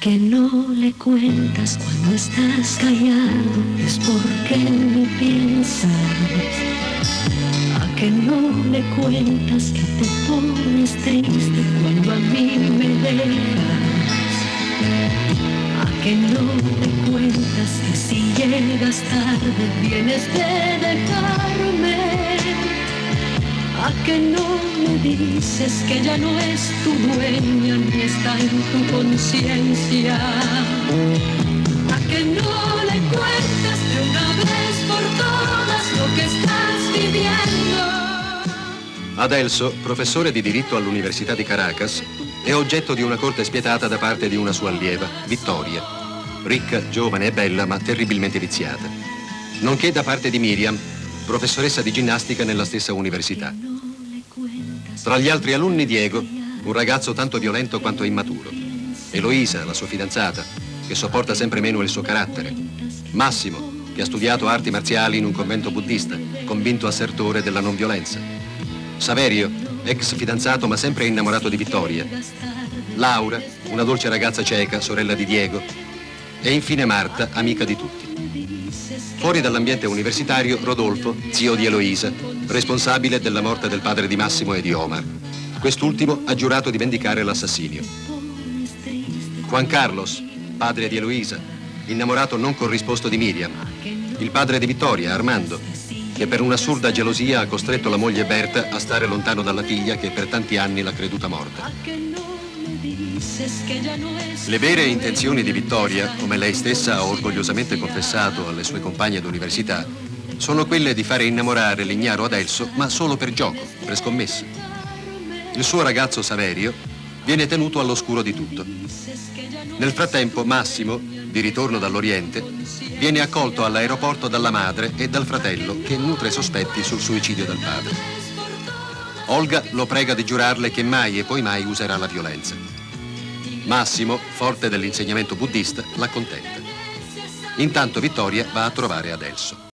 que no le cuentas cuando estás callado es porque me piensas. A que no le cuentas que te pones triste cuando a mí me dejas. A que no le cuentas que si llegas tarde vienes de dejarme. Que no me dices que ya no es tu dueña ni está en tu conciencia. A que no le cuentas de una vez por todas lo que estás viviendo. Adelso, professore di diritto all'Università di Caracas, è oggetto di una corte spietata da parte di una sua allieva, Vittoria, ricca, giovane e bella, ma terribilmente viziata. Nonché da parte di Miriam, professoressa di ginnastica nella stessa università. Tra gli altri alunni Diego, un ragazzo tanto violento quanto immaturo. Eloisa, la sua fidanzata, che sopporta sempre meno il suo carattere. Massimo, che ha studiato arti marziali in un convento buddista, convinto assertore della non violenza. Saverio, ex fidanzato ma sempre innamorato di Vittoria. Laura, una dolce ragazza cieca, sorella di Diego. E infine Marta, amica di tutti. Fuori dall'ambiente universitario, Rodolfo, zio di Eloisa, responsabile della morte del padre di Massimo e di Omar. Quest'ultimo ha giurato di vendicare l'assassinio. Juan Carlos, padre di Eloisa, innamorato non corrisposto di Miriam. Il padre di Vittoria, Armando, che per un'assurda gelosia ha costretto la moglie Berta a stare lontano dalla figlia che per tanti anni l'ha creduta morta. Le vere intenzioni di Vittoria, come lei stessa ha orgogliosamente confessato alle sue compagne d'università, sono quelle di fare innamorare l'ignaro Adelso, ma solo per gioco, per scommessa. Il suo ragazzo Saverio viene tenuto all'oscuro di tutto. Nel frattempo Massimo, di ritorno dall'Oriente, viene accolto all'aeroporto dalla madre e dal fratello che nutre sospetti sul suicidio del padre. Olga lo prega di giurarle che mai e poi mai userà la violenza. Massimo, forte dell'insegnamento buddista, l'accontenta. Intanto Vittoria va a trovare Adelso.